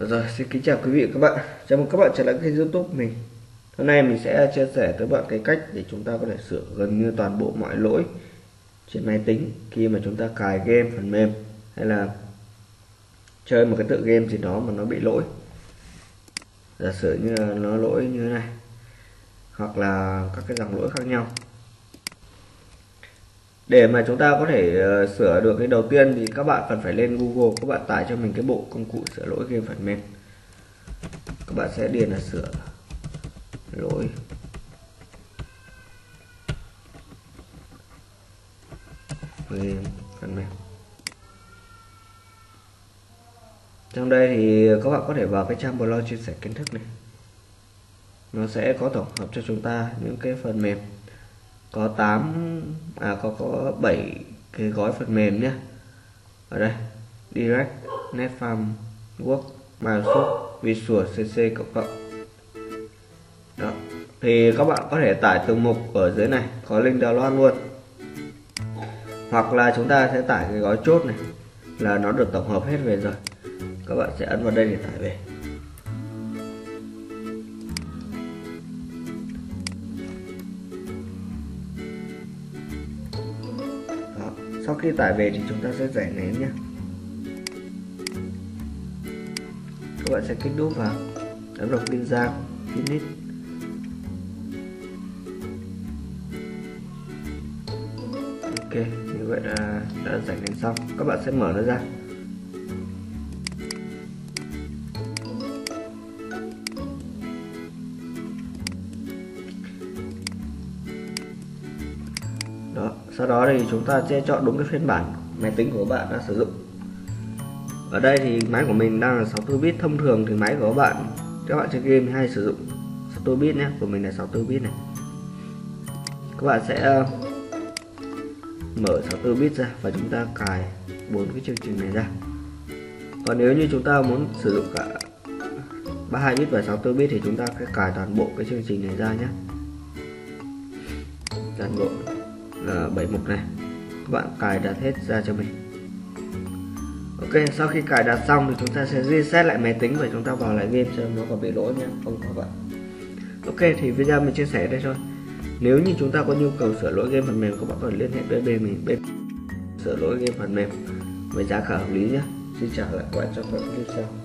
Dạ rồi, xin kính chào quý vị và các bạn. Chào mừng các bạn trở lại kênh YouTube mình. Hôm nay mình sẽ chia sẻ tới bạn cái cách để chúng ta có thể sửa gần như toàn bộ mọi lỗi trên máy tính khi mà chúng ta cài game phần mềm hay là chơi một cái tựa game gì đó mà nó bị lỗi. Giả sử như nó lỗi như thế này hoặc là các cái dòng lỗi khác nhau. Để mà chúng ta có thể uh, sửa được cái đầu tiên thì các bạn cần phải lên Google các bạn tải cho mình cái bộ công cụ sửa lỗi game phần mềm. Các bạn sẽ điền là sửa lỗi game phần mềm. Trong đây thì các bạn có thể vào cái trang blog chia sẻ kiến thức này. Nó sẽ có tổng hợp cho chúng ta những cái phần mềm có 8 à có có 7 cái gói phần mềm nhé. Ở đây, Direct, Netfarm, Work, Microsoft, Visual CC cộng cộng. Đó. Thì các bạn có thể tải từ mục ở dưới này, có link download luôn. Hoặc là chúng ta sẽ tải cái gói chốt này, là nó được tổng hợp hết về rồi. Các bạn sẽ ấn vào đây để tải về. Sau khi tải về thì chúng ta sẽ giải nén nhé các bạn sẽ kích đúp vào. Ấn vào pin ra finish ok, như vậy là đã giải nén xong. Các bạn sẽ mở nó ra. Đó, sau đó thì chúng ta sẽ chọn đúng cái phiên bản máy tính của bạn đã sử dụng. Ở đây thì máy của mình đang là 64 bit, thông thường thì máy của các bạn các bạn chơi game hay sử dụng 64 bit nhé. Của mình là 64 bit này. Các bạn sẽ ờ, mở 64 bit ra và chúng ta cài bốn cái chương trình này ra. Còn nếu như chúng ta muốn sử dụng cả 32 bit và 64 bit thì chúng ta sẽ cài toàn bộ cái chương trình này ra nhé. Toàn bộ. Ờ, là 7 mục này. Các bạn cài đặt hết ra cho mình. Ok, sau khi cài đặt xong thì chúng ta sẽ reset lại máy tính và chúng ta vào lại game cho nó còn bị lỗi nhé không có vậy Ok, thì video mình chia sẻ đây thôi. Nếu như chúng ta có nhu cầu sửa lỗi game phần mềm các bạn có thể liên hệ với bên mình, bên sửa lỗi game phần mềm với giá cả hợp lý nhé Xin chào lại các bạn trong các video. sau.